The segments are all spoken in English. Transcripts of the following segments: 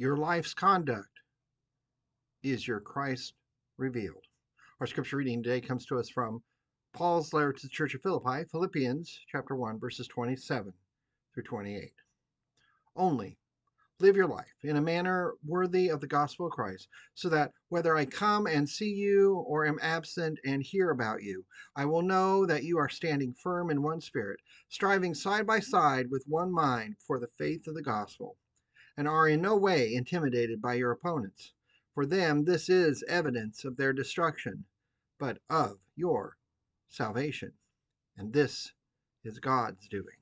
your life's conduct is your Christ revealed. Our scripture reading today comes to us from Paul's letter to the church of Philippi, Philippians chapter 1, verses 27 through 28. Only live your life in a manner worthy of the gospel of Christ, so that whether I come and see you or am absent and hear about you, I will know that you are standing firm in one spirit, striving side by side with one mind for the faith of the gospel, and are in no way intimidated by your opponents. For them, this is evidence of their destruction, but of your salvation. And this is God's doing.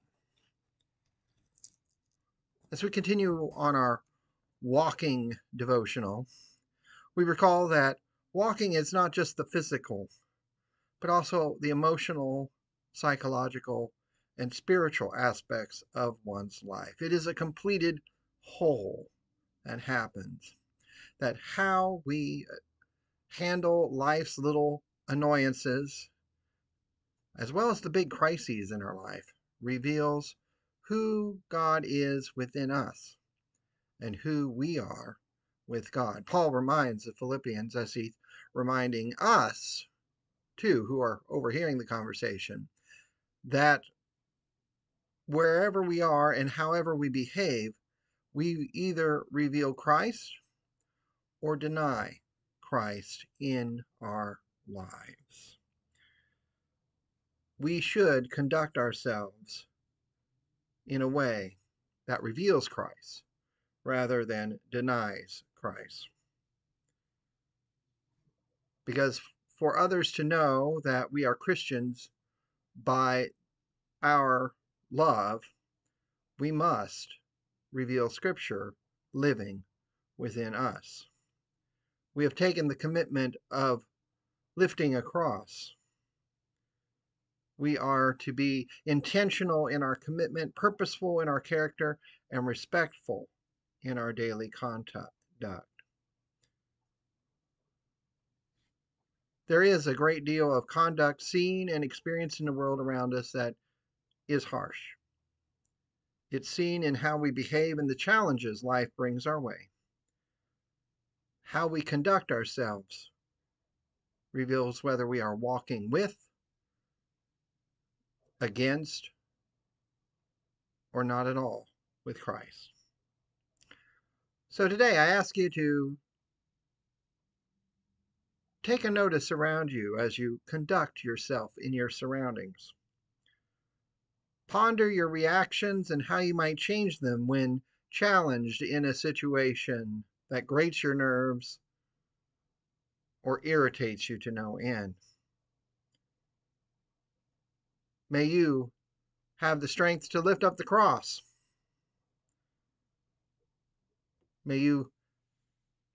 As we continue on our walking devotional, we recall that walking is not just the physical, but also the emotional, psychological, and spiritual aspects of one's life. It is a completed whole that happens. That how we uh, handle life's little annoyances, as well as the big crises in our life, reveals who God is within us and who we are with God. Paul reminds the Philippians as he's reminding us, too, who are overhearing the conversation, that wherever we are and however we behave, we either reveal Christ or deny Christ in our lives. We should conduct ourselves in a way that reveals Christ rather than denies Christ. Because for others to know that we are Christians by our love, we must reveal Scripture living within us. We have taken the commitment of lifting a cross we are to be intentional in our commitment, purposeful in our character, and respectful in our daily conduct. There is a great deal of conduct seen and experienced in the world around us that is harsh. It's seen in how we behave and the challenges life brings our way. How we conduct ourselves reveals whether we are walking with against, or not at all with Christ. So today I ask you to take a notice around you as you conduct yourself in your surroundings. Ponder your reactions and how you might change them when challenged in a situation that grates your nerves or irritates you to no end. May you have the strength to lift up the cross. May you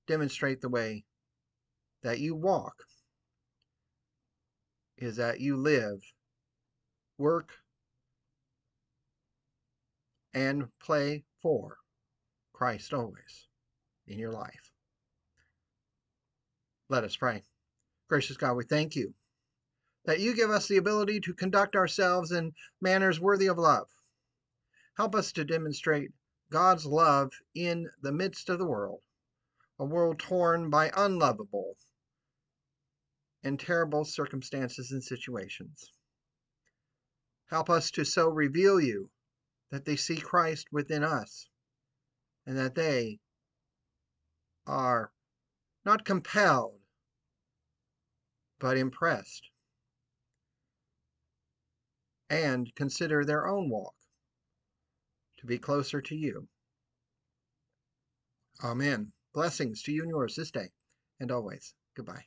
demonstrate the way that you walk is that you live, work, and play for Christ always in your life. Let us pray. Gracious God, we thank you that you give us the ability to conduct ourselves in manners worthy of love. Help us to demonstrate God's love in the midst of the world, a world torn by unlovable and terrible circumstances and situations. Help us to so reveal you that they see Christ within us and that they are not compelled, but impressed and consider their own walk to be closer to you. Amen. Blessings to you and yours this day and always. Goodbye.